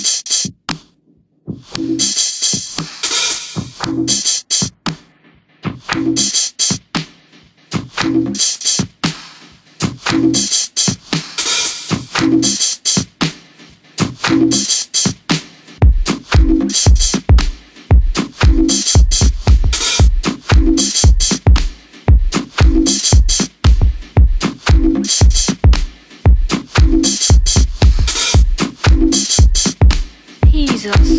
Thank you. pisos.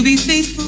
To be faithful.